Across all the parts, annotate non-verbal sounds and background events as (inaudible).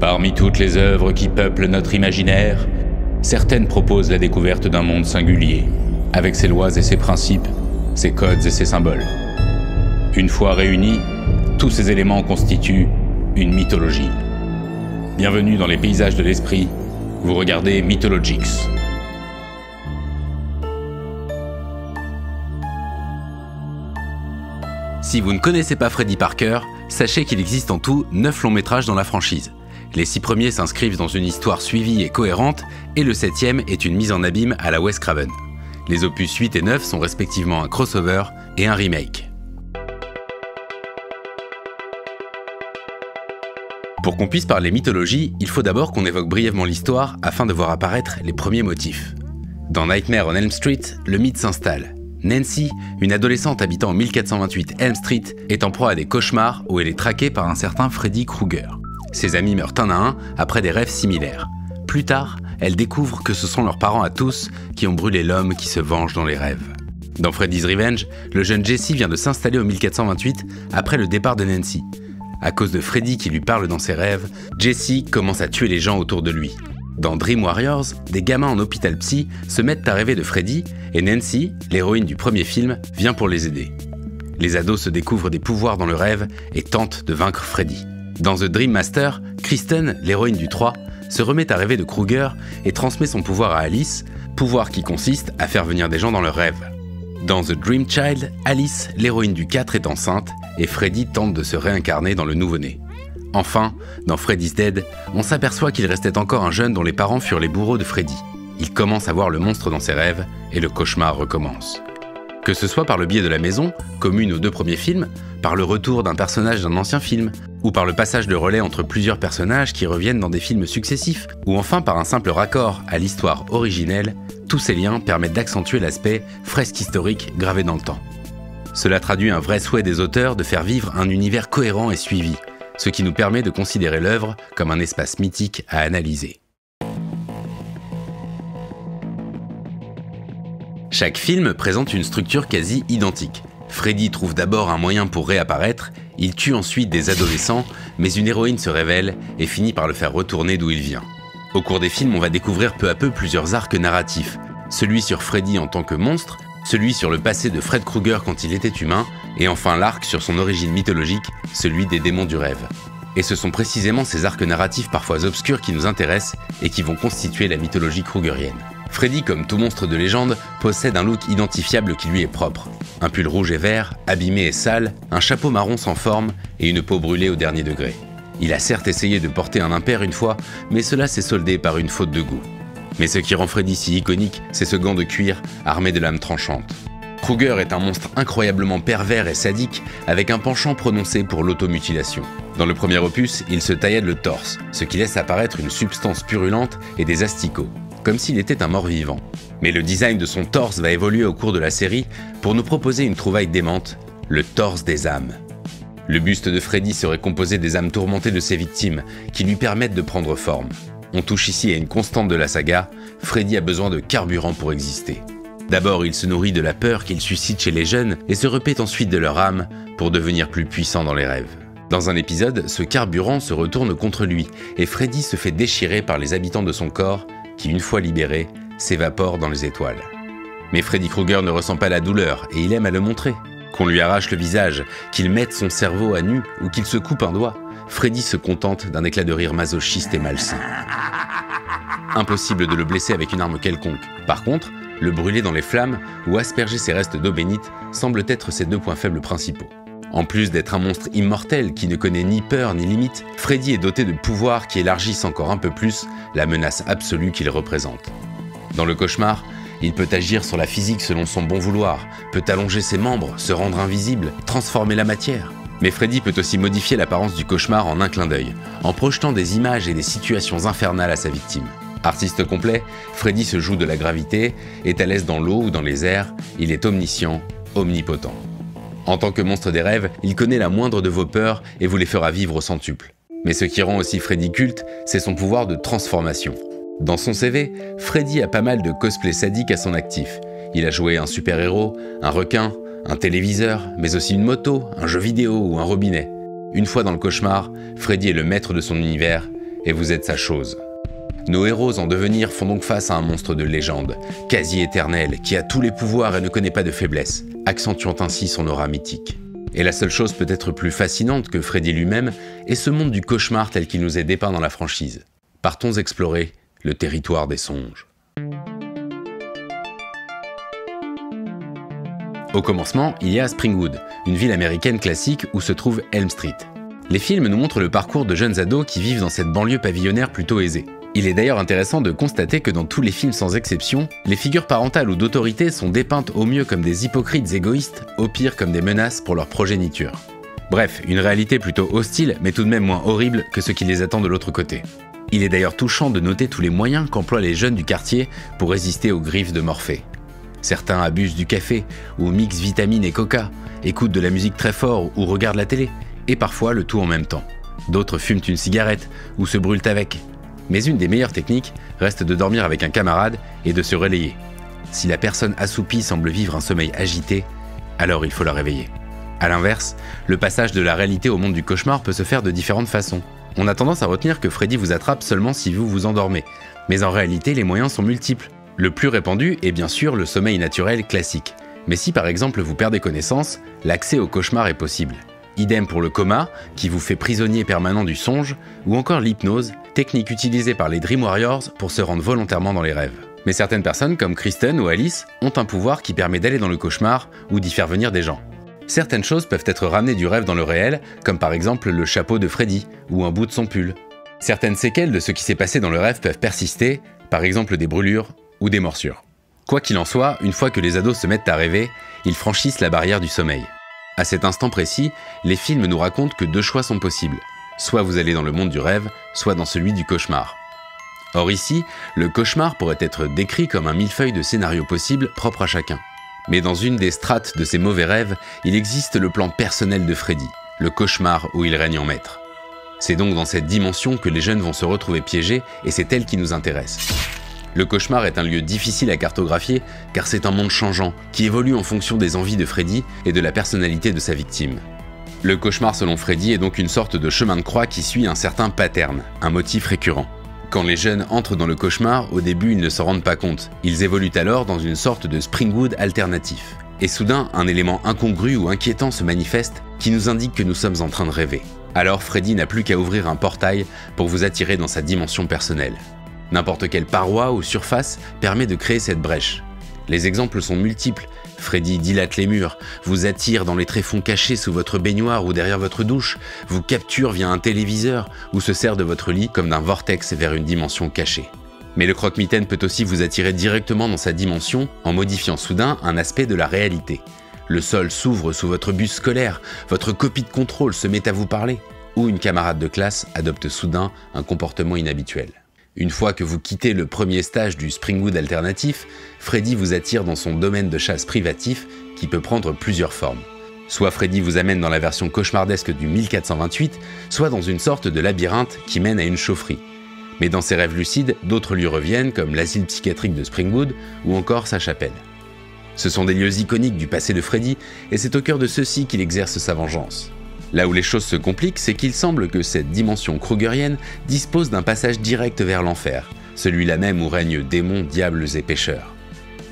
Parmi toutes les œuvres qui peuplent notre imaginaire, certaines proposent la découverte d'un monde singulier, avec ses lois et ses principes, ses codes et ses symboles. Une fois réunis, tous ces éléments constituent une mythologie. Bienvenue dans les paysages de l'esprit, vous regardez Mythologix. Si vous ne connaissez pas Freddy Parker, sachez qu'il existe en tout 9 longs métrages dans la franchise. Les 6 premiers s'inscrivent dans une histoire suivie et cohérente, et le 7 est une mise en abîme à la Wes Craven. Les opus 8 et 9 sont respectivement un crossover et un remake. Pour qu'on puisse parler mythologie, il faut d'abord qu'on évoque brièvement l'histoire afin de voir apparaître les premiers motifs. Dans Nightmare on Elm Street, le mythe s'installe. Nancy, une adolescente habitant en 1428 Elm Street, est en proie à des cauchemars où elle est traquée par un certain Freddy Krueger. Ses amis meurent un à un après des rêves similaires. Plus tard, elle découvre que ce sont leurs parents à tous qui ont brûlé l'homme qui se venge dans les rêves. Dans Freddy's Revenge, le jeune Jesse vient de s'installer au 1428 après le départ de Nancy. À cause de Freddy qui lui parle dans ses rêves, Jesse commence à tuer les gens autour de lui. Dans Dream Warriors, des gamins en hôpital psy se mettent à rêver de Freddy et Nancy, l'héroïne du premier film, vient pour les aider. Les ados se découvrent des pouvoirs dans le rêve et tentent de vaincre Freddy. Dans The Dream Master, Kristen, l'héroïne du 3, se remet à rêver de Kruger et transmet son pouvoir à Alice, pouvoir qui consiste à faire venir des gens dans leurs rêves. Dans The Dream Child, Alice, l'héroïne du 4, est enceinte et Freddy tente de se réincarner dans le nouveau-né. Enfin, dans Freddy's Dead, on s'aperçoit qu'il restait encore un jeune dont les parents furent les bourreaux de Freddy. Il commence à voir le monstre dans ses rêves et le cauchemar recommence. Que ce soit par le biais de la maison, commune aux deux premiers films, par le retour d'un personnage d'un ancien film, ou par le passage de relais entre plusieurs personnages qui reviennent dans des films successifs, ou enfin par un simple raccord à l'histoire originelle, tous ces liens permettent d'accentuer l'aspect fresque historique gravé dans le temps. Cela traduit un vrai souhait des auteurs de faire vivre un univers cohérent et suivi, ce qui nous permet de considérer l'œuvre comme un espace mythique à analyser. Chaque film présente une structure quasi identique. Freddy trouve d'abord un moyen pour réapparaître, il tue ensuite des adolescents, mais une héroïne se révèle et finit par le faire retourner d'où il vient. Au cours des films, on va découvrir peu à peu plusieurs arcs narratifs. Celui sur Freddy en tant que monstre, celui sur le passé de Fred Krueger quand il était humain, et enfin l'arc sur son origine mythologique, celui des démons du rêve. Et ce sont précisément ces arcs narratifs parfois obscurs qui nous intéressent et qui vont constituer la mythologie krugerienne. Freddy, comme tout monstre de légende, possède un look identifiable qui lui est propre. Un pull rouge et vert, abîmé et sale, un chapeau marron sans forme et une peau brûlée au dernier degré. Il a certes essayé de porter un impair une fois, mais cela s'est soldé par une faute de goût. Mais ce qui rend Freddy si iconique, c'est ce gant de cuir armé de lames tranchantes. Kruger est un monstre incroyablement pervers et sadique, avec un penchant prononcé pour l'automutilation. Dans le premier opus, il se taillade le torse, ce qui laisse apparaître une substance purulente et des asticots, comme s'il était un mort-vivant. Mais le design de son torse va évoluer au cours de la série pour nous proposer une trouvaille démente, le torse des âmes. Le buste de Freddy serait composé des âmes tourmentées de ses victimes, qui lui permettent de prendre forme. On touche ici à une constante de la saga, Freddy a besoin de carburant pour exister. D'abord, il se nourrit de la peur qu'il suscite chez les jeunes et se repète ensuite de leur âme pour devenir plus puissant dans les rêves. Dans un épisode, ce carburant se retourne contre lui et Freddy se fait déchirer par les habitants de son corps qui, une fois libérés, s'évaporent dans les étoiles. Mais Freddy Krueger ne ressent pas la douleur et il aime à le montrer. Qu'on lui arrache le visage, qu'il mette son cerveau à nu ou qu'il se coupe un doigt, Freddy se contente d'un éclat de rire masochiste et malsain. Impossible de le blesser avec une arme quelconque. Par contre, le brûler dans les flammes ou asperger ses restes d'eau bénite semblent être ses deux points faibles principaux. En plus d'être un monstre immortel qui ne connaît ni peur ni limite, Freddy est doté de pouvoirs qui élargissent encore un peu plus la menace absolue qu'il représente. Dans le cauchemar, il peut agir sur la physique selon son bon vouloir, peut allonger ses membres, se rendre invisible, transformer la matière. Mais Freddy peut aussi modifier l'apparence du cauchemar en un clin d'œil, en projetant des images et des situations infernales à sa victime. Artiste complet, Freddy se joue de la gravité, est à l'aise dans l'eau ou dans les airs, il est omniscient, omnipotent. En tant que monstre des rêves, il connaît la moindre de vos peurs et vous les fera vivre au centuple. Mais ce qui rend aussi Freddy culte, c'est son pouvoir de transformation. Dans son CV, Freddy a pas mal de cosplay sadique à son actif. Il a joué un super-héros, un requin, un téléviseur, mais aussi une moto, un jeu vidéo ou un robinet. Une fois dans le cauchemar, Freddy est le maître de son univers et vous êtes sa chose. Nos héros en devenir font donc face à un monstre de légende, quasi éternel, qui a tous les pouvoirs et ne connaît pas de faiblesse, accentuant ainsi son aura mythique. Et la seule chose peut-être plus fascinante que Freddy lui-même est ce monde du cauchemar tel qu'il nous est dépeint dans la franchise. Partons explorer le territoire des songes. Au commencement, il y a Springwood, une ville américaine classique où se trouve Elm Street. Les films nous montrent le parcours de jeunes ados qui vivent dans cette banlieue pavillonnaire plutôt aisée. Il est d'ailleurs intéressant de constater que dans tous les films sans exception, les figures parentales ou d'autorité sont dépeintes au mieux comme des hypocrites égoïstes, au pire comme des menaces pour leur progéniture. Bref, une réalité plutôt hostile, mais tout de même moins horrible que ce qui les attend de l'autre côté. Il est d'ailleurs touchant de noter tous les moyens qu'emploient les jeunes du quartier pour résister aux griffes de Morphée. Certains abusent du café, ou mixent vitamines et coca, écoutent de la musique très fort ou regardent la télé, et parfois le tout en même temps. D'autres fument une cigarette ou se brûlent avec. Mais une des meilleures techniques reste de dormir avec un camarade et de se relayer. Si la personne assoupie semble vivre un sommeil agité, alors il faut la réveiller. A l'inverse, le passage de la réalité au monde du cauchemar peut se faire de différentes façons. On a tendance à retenir que Freddy vous attrape seulement si vous vous endormez, mais en réalité les moyens sont multiples. Le plus répandu est bien sûr le sommeil naturel classique. Mais si par exemple vous perdez connaissance, l'accès au cauchemar est possible. Idem pour le coma, qui vous fait prisonnier permanent du songe, ou encore l'hypnose, technique utilisée par les Dream Warriors pour se rendre volontairement dans les rêves. Mais certaines personnes, comme Kristen ou Alice, ont un pouvoir qui permet d'aller dans le cauchemar ou d'y faire venir des gens. Certaines choses peuvent être ramenées du rêve dans le réel, comme par exemple le chapeau de Freddy ou un bout de son pull. Certaines séquelles de ce qui s'est passé dans le rêve peuvent persister, par exemple des brûlures ou des morsures. Quoi qu'il en soit, une fois que les ados se mettent à rêver, ils franchissent la barrière du sommeil. À cet instant précis, les films nous racontent que deux choix sont possibles. Soit vous allez dans le monde du rêve, soit dans celui du cauchemar. Or ici, le cauchemar pourrait être décrit comme un millefeuille de scénarios possibles propres à chacun. Mais dans une des strates de ces mauvais rêves, il existe le plan personnel de Freddy, le cauchemar où il règne en maître. C'est donc dans cette dimension que les jeunes vont se retrouver piégés et c'est elle qui nous intéresse. Le cauchemar est un lieu difficile à cartographier car c'est un monde changeant qui évolue en fonction des envies de Freddy et de la personnalité de sa victime. Le cauchemar selon Freddy est donc une sorte de chemin de croix qui suit un certain pattern, un motif récurrent. Quand les jeunes entrent dans le cauchemar, au début ils ne se rendent pas compte. Ils évoluent alors dans une sorte de Springwood alternatif. Et soudain, un élément incongru ou inquiétant se manifeste qui nous indique que nous sommes en train de rêver. Alors Freddy n'a plus qu'à ouvrir un portail pour vous attirer dans sa dimension personnelle. N'importe quelle paroi ou surface permet de créer cette brèche. Les exemples sont multiples. Freddy dilate les murs, vous attire dans les tréfonds cachés sous votre baignoire ou derrière votre douche, vous capture via un téléviseur ou se sert de votre lit comme d'un vortex vers une dimension cachée. Mais le croque-mitaine peut aussi vous attirer directement dans sa dimension en modifiant soudain un aspect de la réalité. Le sol s'ouvre sous votre bus scolaire, votre copie de contrôle se met à vous parler, ou une camarade de classe adopte soudain un comportement inhabituel. Une fois que vous quittez le premier stage du Springwood alternatif, Freddy vous attire dans son domaine de chasse privatif qui peut prendre plusieurs formes. Soit Freddy vous amène dans la version cauchemardesque du 1428, soit dans une sorte de labyrinthe qui mène à une chaufferie. Mais dans ses rêves lucides, d'autres lui reviennent comme l'asile psychiatrique de Springwood ou encore sa chapelle. Ce sont des lieux iconiques du passé de Freddy et c'est au cœur de ceux-ci qu'il exerce sa vengeance. Là où les choses se compliquent, c'est qu'il semble que cette dimension krugerienne dispose d'un passage direct vers l'enfer, celui-là même où règnent démons, diables et pécheurs.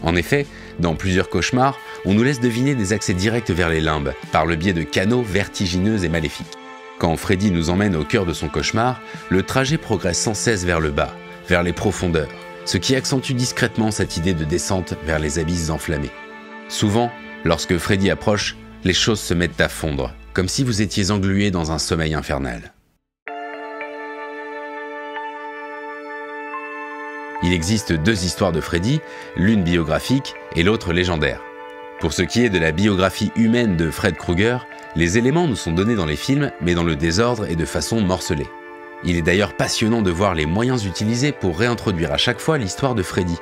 En effet, dans plusieurs cauchemars, on nous laisse deviner des accès directs vers les limbes, par le biais de canaux vertigineux et maléfiques. Quand Freddy nous emmène au cœur de son cauchemar, le trajet progresse sans cesse vers le bas, vers les profondeurs, ce qui accentue discrètement cette idée de descente vers les abysses enflammés. Souvent, lorsque Freddy approche, les choses se mettent à fondre, comme si vous étiez englué dans un sommeil infernal. Il existe deux histoires de Freddy, l'une biographique et l'autre légendaire. Pour ce qui est de la biographie humaine de Fred Krueger, les éléments nous sont donnés dans les films, mais dans le désordre et de façon morcelée. Il est d'ailleurs passionnant de voir les moyens utilisés pour réintroduire à chaque fois l'histoire de Freddy,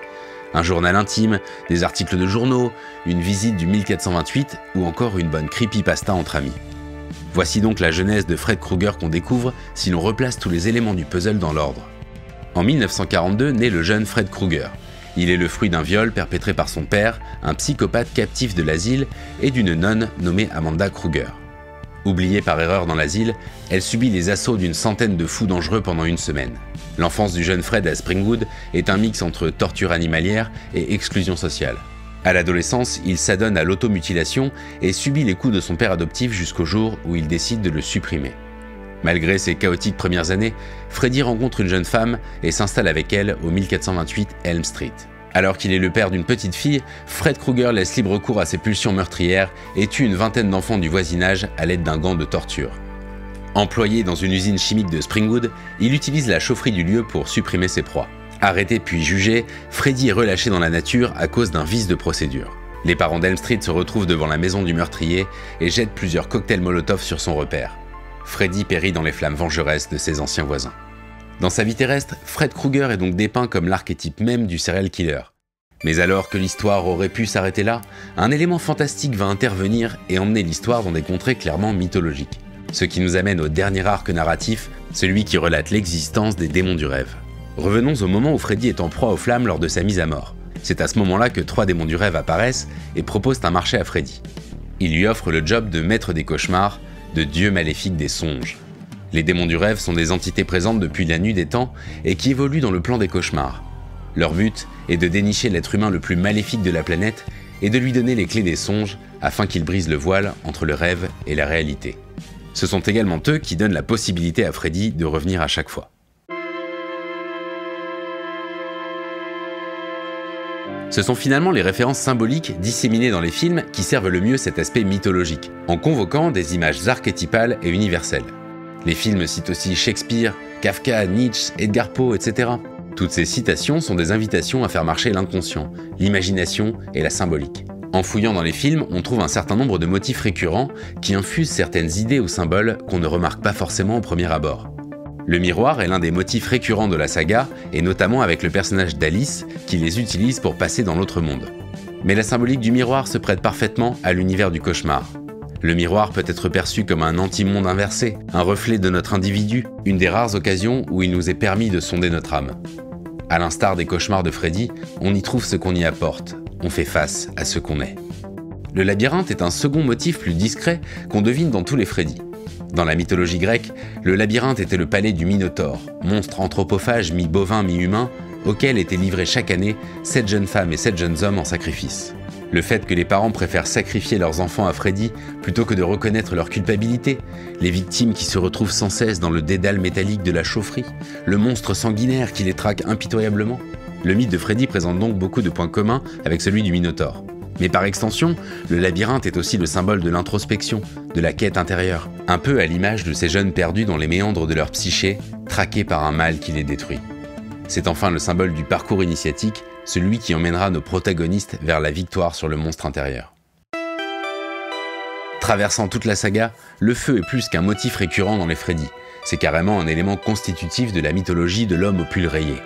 un journal intime, des articles de journaux, une visite du 1428 ou encore une bonne creepypasta entre amis. Voici donc la genèse de Fred Krueger qu'on découvre si l'on replace tous les éléments du puzzle dans l'ordre. En 1942 naît le jeune Fred Krueger. Il est le fruit d'un viol perpétré par son père, un psychopathe captif de l'asile, et d'une nonne nommée Amanda Krueger. Oubliée par erreur dans l'asile, elle subit les assauts d'une centaine de fous dangereux pendant une semaine. L'enfance du jeune Fred à Springwood est un mix entre torture animalière et exclusion sociale. À l'adolescence, il s'adonne à l'automutilation et subit les coups de son père adoptif jusqu'au jour où il décide de le supprimer. Malgré ses chaotiques premières années, Freddy rencontre une jeune femme et s'installe avec elle au 1428 Elm Street. Alors qu'il est le père d'une petite fille, Fred Krueger laisse libre cours à ses pulsions meurtrières et tue une vingtaine d'enfants du voisinage à l'aide d'un gant de torture. Employé dans une usine chimique de Springwood, il utilise la chaufferie du lieu pour supprimer ses proies. Arrêté puis jugé, Freddy est relâché dans la nature à cause d'un vice de procédure. Les parents d'Elm Street se retrouvent devant la maison du meurtrier et jettent plusieurs cocktails Molotov sur son repère. Freddy périt dans les flammes vengeresses de ses anciens voisins. Dans sa vie terrestre, Fred Krueger est donc dépeint comme l'archétype même du serial killer. Mais alors que l'histoire aurait pu s'arrêter là, un élément fantastique va intervenir et emmener l'histoire dans des contrées clairement mythologiques. Ce qui nous amène au dernier arc narratif, celui qui relate l'existence des démons du rêve. Revenons au moment où Freddy est en proie aux flammes lors de sa mise à mort. C'est à ce moment-là que trois démons du rêve apparaissent et proposent un marché à Freddy. Ils lui offrent le job de maître des cauchemars, de dieu maléfique des songes. Les démons du rêve sont des entités présentes depuis la nuit des temps et qui évoluent dans le plan des cauchemars. Leur but est de dénicher l'être humain le plus maléfique de la planète et de lui donner les clés des songes afin qu'il brise le voile entre le rêve et la réalité. Ce sont également eux qui donnent la possibilité à Freddy de revenir à chaque fois. Ce sont finalement les références symboliques disséminées dans les films qui servent le mieux cet aspect mythologique, en convoquant des images archétypales et universelles. Les films citent aussi Shakespeare, Kafka, Nietzsche, Edgar Poe, etc. Toutes ces citations sont des invitations à faire marcher l'inconscient, l'imagination et la symbolique. En fouillant dans les films, on trouve un certain nombre de motifs récurrents qui infusent certaines idées ou symboles qu'on ne remarque pas forcément au premier abord. Le miroir est l'un des motifs récurrents de la saga, et notamment avec le personnage d'Alice, qui les utilise pour passer dans l'autre monde. Mais la symbolique du miroir se prête parfaitement à l'univers du cauchemar. Le miroir peut être perçu comme un anti-monde inversé, un reflet de notre individu, une des rares occasions où il nous est permis de sonder notre âme. À l'instar des cauchemars de Freddy, on y trouve ce qu'on y apporte, on fait face à ce qu'on est. Le labyrinthe est un second motif plus discret qu'on devine dans tous les Freddy. Dans la mythologie grecque, le labyrinthe était le palais du Minotaure, monstre anthropophage mi-bovin mi-humain, auquel étaient livrés chaque année sept jeunes femmes et sept jeunes hommes en sacrifice. Le fait que les parents préfèrent sacrifier leurs enfants à Freddy plutôt que de reconnaître leur culpabilité, les victimes qui se retrouvent sans cesse dans le dédale métallique de la chaufferie, le monstre sanguinaire qui les traque impitoyablement. Le mythe de Freddy présente donc beaucoup de points communs avec celui du Minotaure. Mais par extension, le labyrinthe est aussi le symbole de l'introspection, de la quête intérieure, un peu à l'image de ces jeunes perdus dans les méandres de leur psyché, traqués par un mal qui les détruit. C'est enfin le symbole du parcours initiatique, celui qui emmènera nos protagonistes vers la victoire sur le monstre intérieur. Traversant toute la saga, le feu est plus qu'un motif récurrent dans les Freddy, c'est carrément un élément constitutif de la mythologie de l'homme au pull rayé.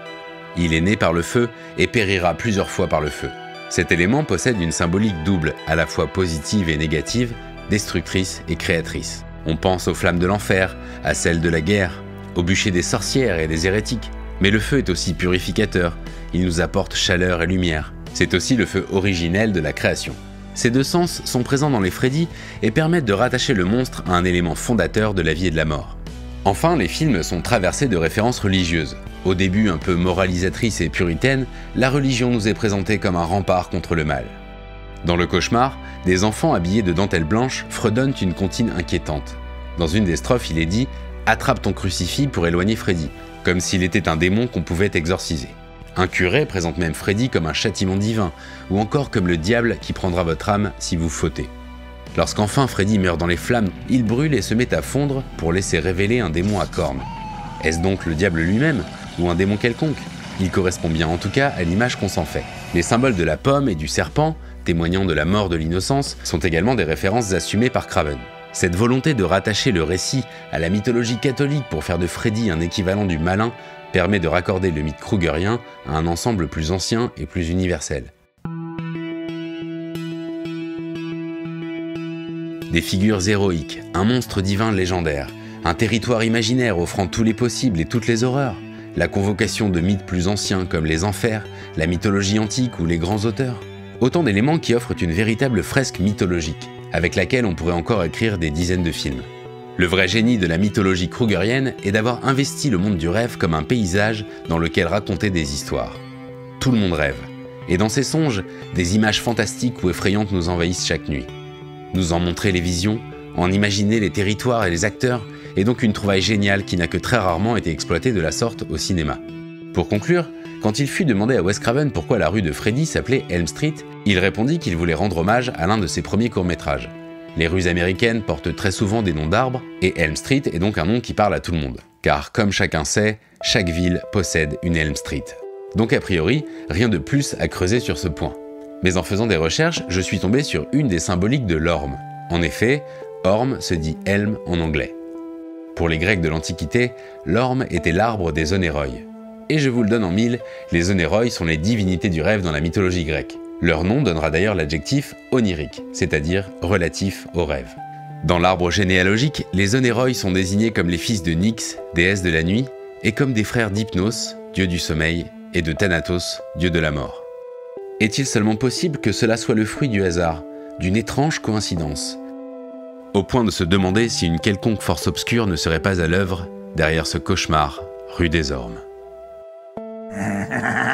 Il est né par le feu et périra plusieurs fois par le feu. Cet élément possède une symbolique double, à la fois positive et négative, destructrice et créatrice. On pense aux flammes de l'enfer, à celles de la guerre, au bûcher des sorcières et des hérétiques. Mais le feu est aussi purificateur, il nous apporte chaleur et lumière. C'est aussi le feu originel de la création. Ces deux sens sont présents dans les Freddy et permettent de rattacher le monstre à un élément fondateur de la vie et de la mort. Enfin, les films sont traversés de références religieuses. Au début un peu moralisatrice et puritaine, la religion nous est présentée comme un rempart contre le mal. Dans le cauchemar, des enfants habillés de dentelle blanche fredonnent une comptine inquiétante. Dans une des strophes, il est dit Attrape ton crucifix pour éloigner Freddy, comme s'il était un démon qu'on pouvait exorciser. Un curé présente même Freddy comme un châtiment divin, ou encore comme le diable qui prendra votre âme si vous fautez. Lorsqu'enfin Freddy meurt dans les flammes, il brûle et se met à fondre pour laisser révéler un démon à cornes. Est-ce donc le diable lui-même ou un démon quelconque? Il correspond bien en tout cas à l'image qu'on s'en fait. Les symboles de la pomme et du serpent, témoignant de la mort de l'innocence, sont également des références assumées par Craven. Cette volonté de rattacher le récit à la mythologie catholique pour faire de Freddy un équivalent du malin permet de raccorder le mythe krugerien à un ensemble plus ancien et plus universel. Des figures héroïques, un monstre divin légendaire, un territoire imaginaire offrant tous les possibles et toutes les horreurs, la convocation de mythes plus anciens comme les enfers, la mythologie antique ou les grands auteurs. Autant d'éléments qui offrent une véritable fresque mythologique. avec laquelle on pourrait encore écrire des dizaines de films. Le vrai génie de la mythologie krugerienne est d'avoir investi le monde du rêve comme un paysage dans lequel raconter des histoires. Tout le monde rêve. Et dans ses songes, des images fantastiques ou effrayantes nous envahissent chaque nuit. Nous en montrer les visions, en imaginer les territoires et les acteurs, est donc une trouvaille géniale qui n'a que très rarement été exploitée de la sorte au cinéma. Pour conclure, quand il fut demandé à Wes Craven pourquoi la rue de Freddy s'appelait Elm Street, il répondit qu'il voulait rendre hommage à l'un de ses premiers courts-métrages. Les rues américaines portent très souvent des noms d'arbres, et Elm Street est donc un nom qui parle à tout le monde. Car comme chacun sait, chaque ville possède une Elm Street. Donc a priori, rien de plus à creuser sur ce point. Mais en faisant des recherches, je suis tombé sur une des symboliques de l'orme. En effet, orme se dit elm en anglais. Pour les Grecs de l'Antiquité, l'orme était l'arbre des onéroi. Et je vous le donne en mille, les onéroi sont les divinités du rêve dans la mythologie grecque. Leur nom donnera d'ailleurs l'adjectif onirique, c'est-à-dire relatif au rêve. Dans l'arbre généalogique, les onéroi sont désignés comme les fils de Nyx, déesse de la nuit, et comme des frères d'Hypnos, dieu du sommeil, et de Thanatos, dieu de la mort. Est-il seulement possible que cela soit le fruit du hasard, d'une étrange coïncidence Au point de se demander si une quelconque force obscure ne serait pas à l'œuvre derrière ce cauchemar rue des Ormes. (laughs)